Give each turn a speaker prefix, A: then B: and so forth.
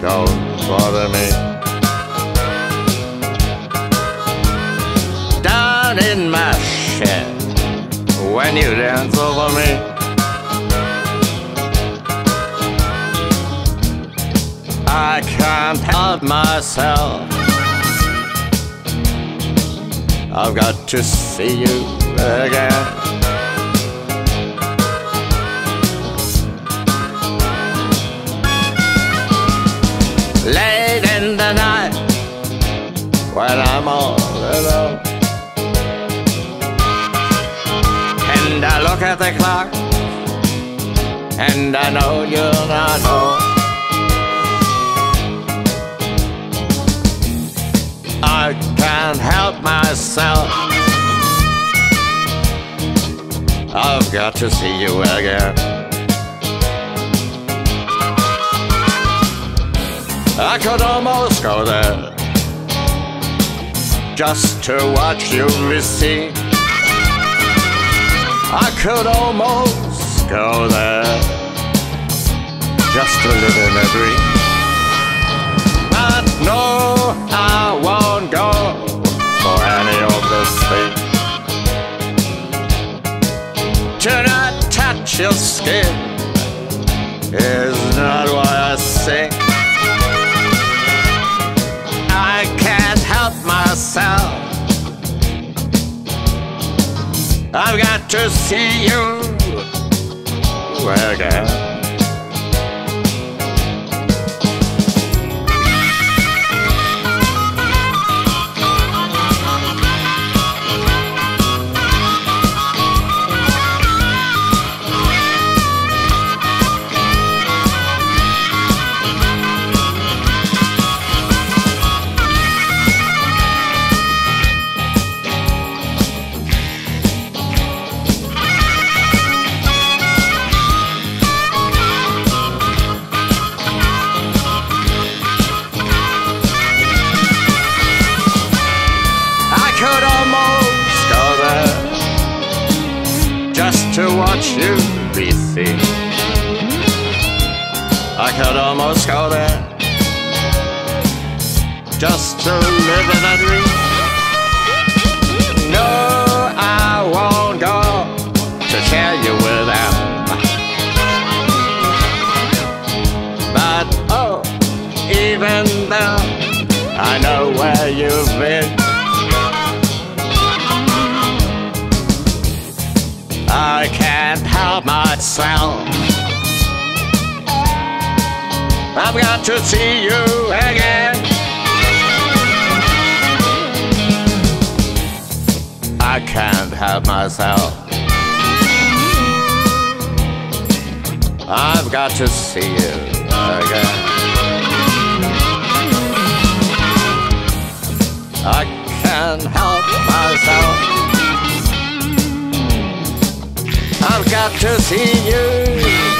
A: don't bother me. Down in my shed, when you dance over me. I can't help myself. I've got to see you again. When I'm all alone. And I look at the clock and I know you're not home. I can't help myself. I've got to see you again. I could almost go there just to watch you recede. I could almost go there just to live in a dream. But no, I won't go for any of this thing. Do not touch your skin I've got to see you again. To watch you be seen. I could almost go there just to live in a dream. No, I won't go to share you with them. But oh, even though I know where you've been. I've got to see you again. I can't help myself. I've got to see you again. I can't help myself. I've got to see you.